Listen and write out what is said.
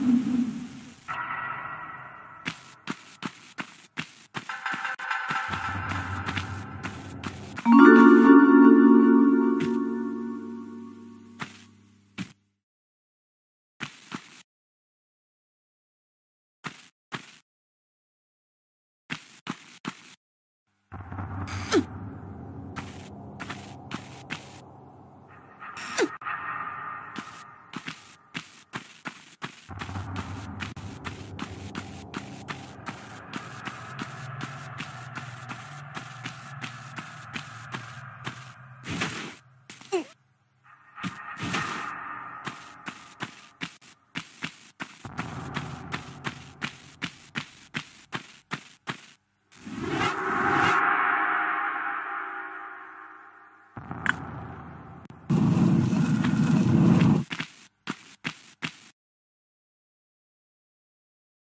Mm-hmm.